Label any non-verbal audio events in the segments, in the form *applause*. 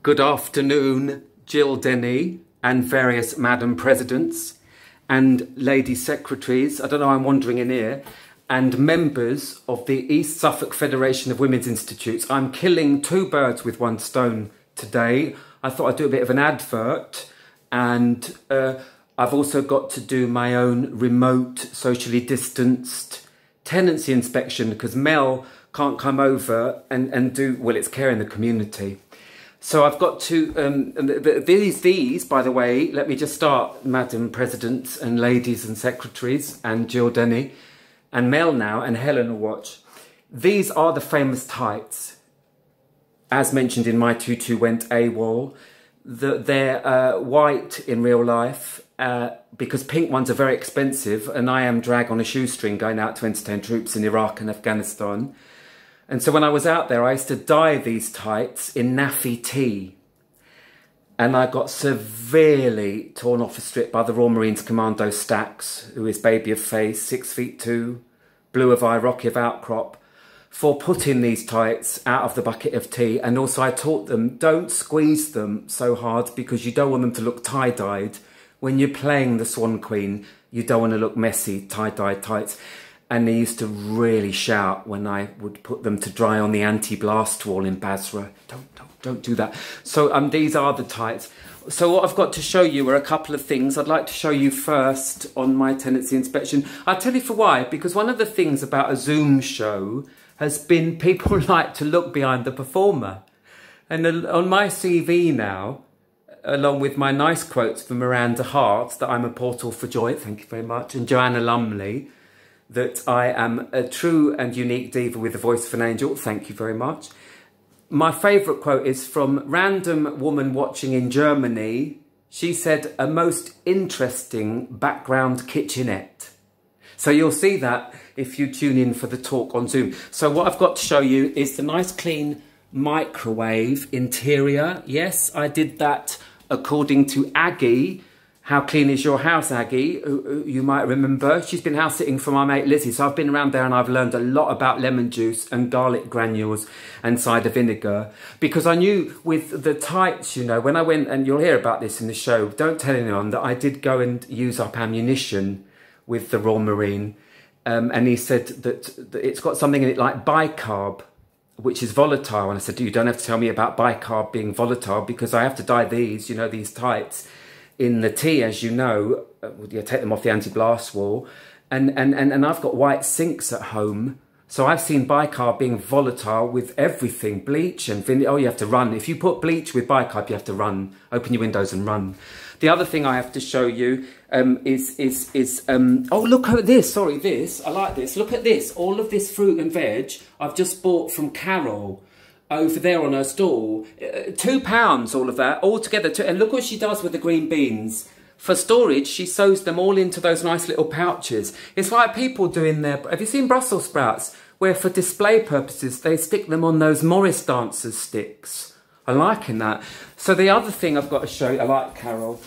Good afternoon, Jill Denny and various Madam Presidents and Lady Secretaries, I don't know, I'm wandering in here, and members of the East Suffolk Federation of Women's Institutes. I'm killing two birds with one stone today. I thought I'd do a bit of an advert and uh, I've also got to do my own remote, socially distanced tenancy inspection because Mel can't come over and, and do, well, it's care in the community. So I've got to, um, these, these, by the way, let me just start, Madam Presidents and ladies and secretaries and Jill Denny and Mel now and Helen will watch. These are the famous tights. As mentioned in My Tutu Went AWOL, the, they're uh, white in real life uh, because pink ones are very expensive and I am drag on a shoestring going out to entertain troops in Iraq and Afghanistan. And so when I was out there, I used to dye these tights in NAAFI tea. And I got severely torn off a strip by the Royal Marines Commando Stacks, who is baby of face, six feet two, blue of eye, rocky of outcrop, for putting these tights out of the bucket of tea. And also I taught them, don't squeeze them so hard because you don't want them to look tie-dyed. When you're playing the Swan Queen, you don't want to look messy, tie-dyed tights and they used to really shout when I would put them to dry on the anti-blast wall in Basra. Don't, don't, don't do that. So um, these are the tights. So what I've got to show you are a couple of things. I'd like to show you first on my tenancy inspection. I'll tell you for why, because one of the things about a Zoom show has been people *laughs* like to look behind the performer. And on my CV now, along with my nice quotes from Miranda Hart, that I'm a portal for joy, thank you very much, and Joanna Lumley, that I am a true and unique diva with the voice of an angel. Thank you very much. My favourite quote is from random woman watching in Germany. She said, a most interesting background kitchenette. So you'll see that if you tune in for the talk on Zoom. So what I've got to show you is the nice clean microwave interior. Yes, I did that according to Aggie, how Clean Is Your House, Aggie, you might remember. She's been house sitting for my mate Lizzie. So I've been around there and I've learned a lot about lemon juice and garlic granules and cider vinegar. Because I knew with the tights, you know, when I went, and you'll hear about this in the show, don't tell anyone that I did go and use up ammunition with the Royal Marine. Um, and he said that, that it's got something in it like bicarb, which is volatile. And I said, you don't have to tell me about bicarb being volatile because I have to dye these, you know, these tights in the tea, as you know, uh, you take them off the anti-blast wall, and, and, and, and I've got white sinks at home. So I've seen bicarb being volatile with everything, bleach and vinegar. Oh, you have to run. If you put bleach with bicarb, you have to run. Open your windows and run. The other thing I have to show you um, is, is, is um, oh, look at this. Sorry, this. I like this. Look at this. All of this fruit and veg I've just bought from Carol over there on her stall. Uh, two pounds, all of that, all together. And look what she does with the green beans. For storage, she sews them all into those nice little pouches. It's like people doing their... Have you seen Brussels sprouts? Where for display purposes, they stick them on those Morris Dancers sticks. I'm liking that. So the other thing I've got to show you, I like Carol.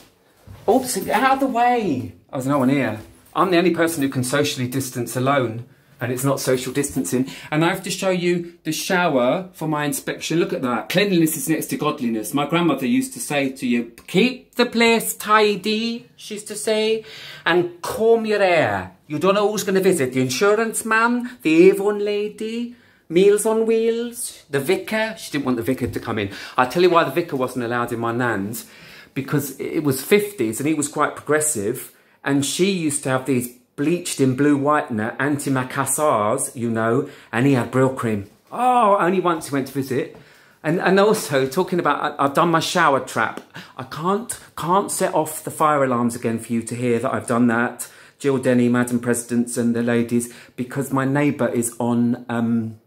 Oops, out of the way. There's no one here. I'm the only person who can socially distance alone and it's not social distancing. And I have to show you the shower for my inspection. Look at that. Cleanliness is next to godliness. My grandmother used to say to you, keep the place tidy, she used to say, and comb your hair. You don't know who's going to visit. The insurance man, the Avon lady, Meals on Wheels, the vicar. She didn't want the vicar to come in. I'll tell you why the vicar wasn't allowed in my nan's. Because it was 50s and he was quite progressive. And she used to have these bleached in blue whitener, antimacassars, you know, and he had Brylcreem. Oh, only once he went to visit. And, and also, talking about, I've done my shower trap. I can't, can't set off the fire alarms again for you to hear that I've done that. Jill Denny, Madam Presidents and the ladies, because my neighbour is on um,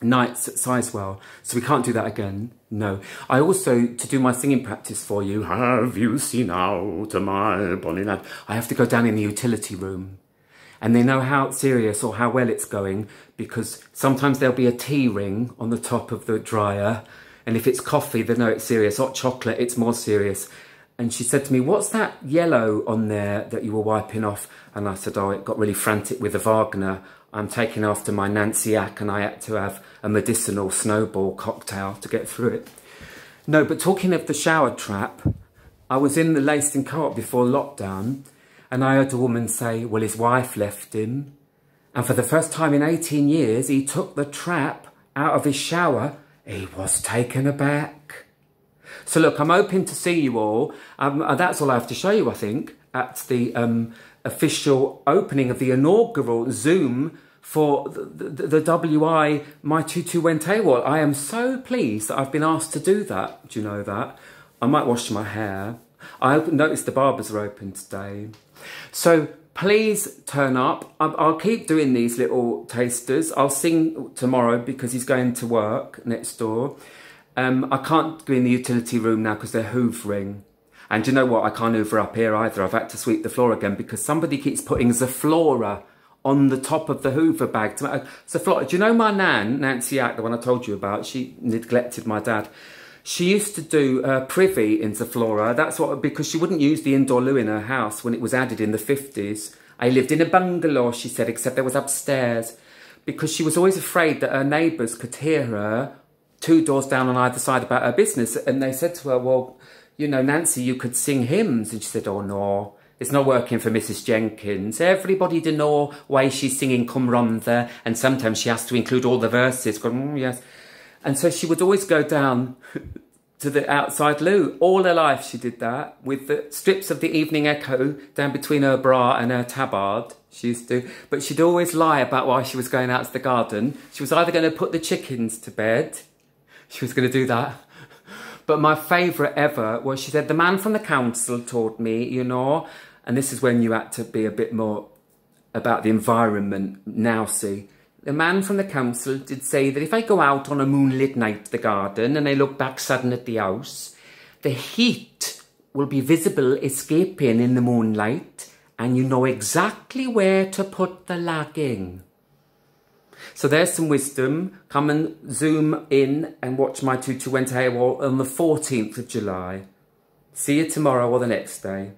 nights at Sizewell. So we can't do that again. No. I also, to do my singing practice for you, have you seen out my bonny lad? I have to go down in the utility room and they know how serious or how well it's going because sometimes there'll be a tea ring on the top of the dryer and if it's coffee they know it's serious. Hot chocolate it's more serious. And she said to me what's that yellow on there that you were wiping off? And I said oh it got really frantic with the Wagner. I'm taking after my Nancy Ack and I had to have a medicinal snowball cocktail to get through it. No, but talking of the shower trap, I was in the Leiston Co-op before lockdown and I heard a woman say, well, his wife left him. And for the first time in 18 years, he took the trap out of his shower. He was taken aback. So look, I'm hoping to see you all. Um, that's all I have to show you, I think, at the um, official opening of the inaugural Zoom for the, the, the WI My Tutu Went AWOL. I am so pleased that I've been asked to do that. Do you know that? I might wash my hair. I noticed the barbers are open today. So please turn up. I'll keep doing these little tasters. I'll sing tomorrow because he's going to work next door. Um, I can't go in the utility room now because they're hoovering. And you know what? I can't hoover up here either. I've had to sweep the floor again because somebody keeps putting Zoflora on the top of the hoover bag. Zoflora, do you know my nan, Nancy Ack, the one I told you about? She neglected my dad. She used to do uh, privy in Zoflora. That's what, because she wouldn't use the indoor loo in her house when it was added in the 50s. I lived in a bungalow, she said, except there was upstairs. Because she was always afraid that her neighbours could hear her two doors down on either side about her business. And they said to her, well, you know, Nancy, you could sing hymns. And she said, oh, no, it's not working for Mrs. Jenkins. Everybody to know why she's singing Cwm Rhondda. And sometimes she has to include all the verses. Going, mm, yes. And so she would always go down to the outside loo. All her life she did that with the strips of the Evening Echo down between her bra and her tabard. She used to, but she'd always lie about why she was going out to the garden. She was either going to put the chickens to bed, she was going to do that. But my favourite ever was she said, the man from the council taught me, you know, and this is when you had to be a bit more about the environment now, see the man from the council did say that if I go out on a moonlit night to the garden and I look back sudden at the house, the heat will be visible escaping in the moonlight and you know exactly where to put the lagging. So there's some wisdom. Come and zoom in and watch my tutu went AWOL on the 14th of July. See you tomorrow or the next day.